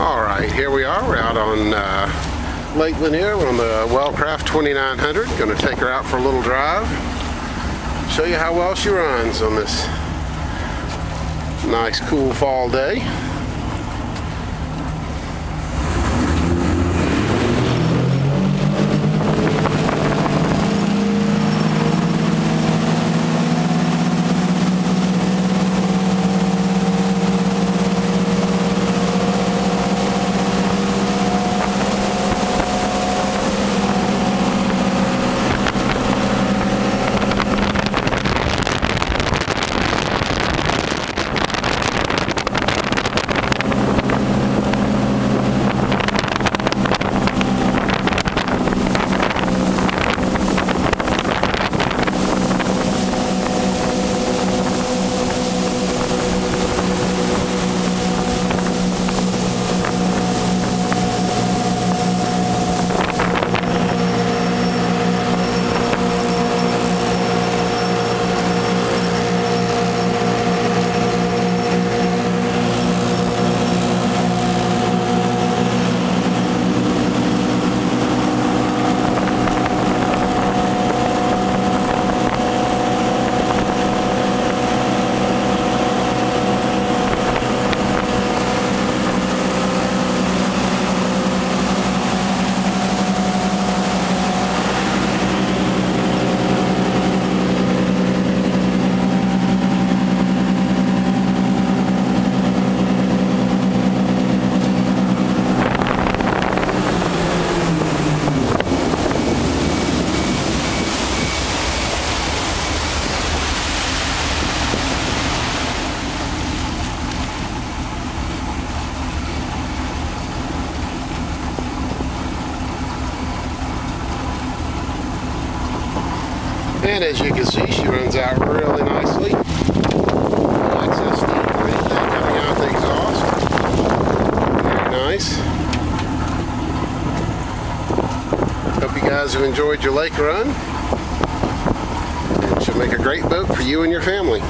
All right, here we are. We're out on uh, Lake Lanier. On the Wellcraft 2900. Going to take her out for a little drive. Show you how well she runs on this nice, cool fall day. And as you can see, she runs out really nicely. That's Access steam coming out the exhaust. Very nice. Hope you guys have enjoyed your lake run. And she'll make a great boat for you and your family.